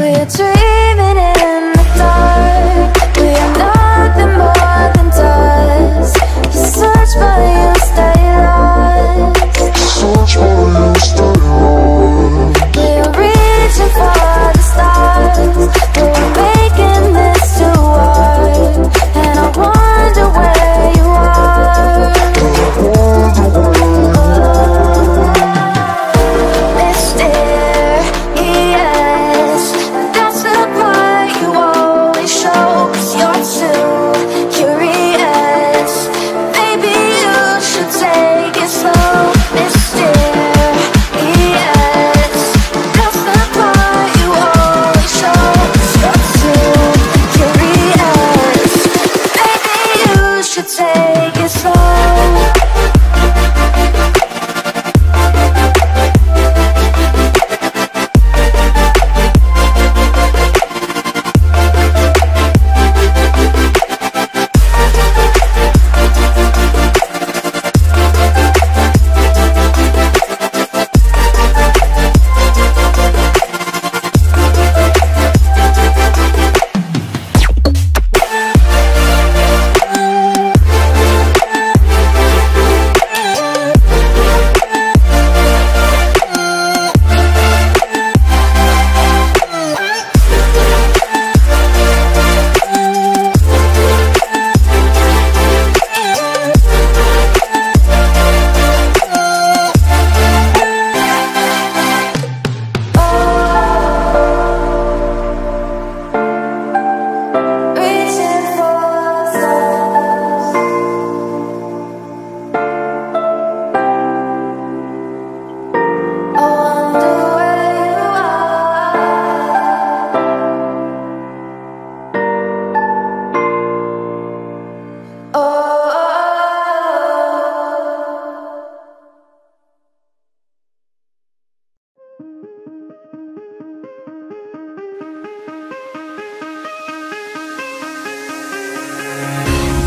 We're dreaming